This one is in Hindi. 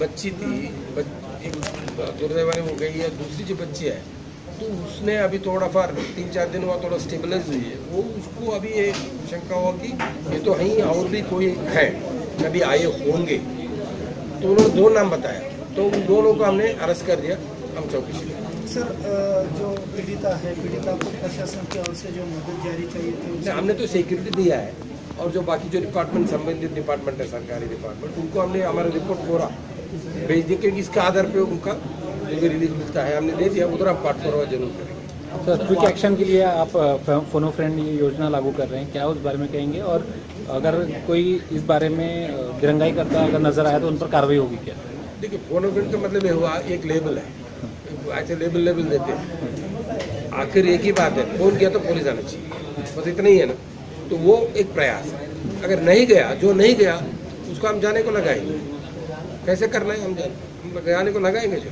बच्ची थी बच- एक दुर्दैवाने वो गई है दूसरी जो बच्ची है तो उसने अभी थोड़ा फार तीन चार दिन हुआ थोड़ा स्टेबलाइज हुई है। वो उसको अभी ये शंका हुआ कि ये तो कहीं और भी कोई है कभी आए होंगे। तो उन्होंने दो नाम बताया तो उन दोनों को हमने अरेस्ट कर दिया हम चौकी कर सर जो पीड़िता है पीड़िता को प्रशासन की ओर से जो मदद जारी चाहिए थी हमने तो सिक्योरिटी दिया है और जो बाकी जो डिपार्टमेंट संबंधित डिपार्टमेंट है सरकारी डिपार्टमेंट उनको हमने हमारा रिपोर्ट पूरा भेज दिया क्योंकि इसके आधार पे उनका जो भी रिलीज़ मिलता है हमने दे दिया उधर हम पाठ फॉरवर्ड ज़रूर करेंगे सर क्विक एक्शन के लिए आप फोनो फ्रेंड ये योजना लागू कर रहे हैं क्या उस बारे में कहेंगे? और अगर कोई इस बारे में दिरंगाई करता अगर नज़र आया तो उन पर कार्रवाई होगी क्या? देखिए फोनो फ्रेंड का मतलब ये हुआ एक लेबल है। ऐसे लेबल लेबल देते हैं। आखिर एक ही बात है फ़ोन किया तो पुलिस आना चाहिए। बस इतना ही है ना। तो वो एक प्रयास है। अगर नहीं गया जो नहीं गया उसको हम जाने को लगाएँगे। कैसे करना है हम लगाने को लगाएँगे जो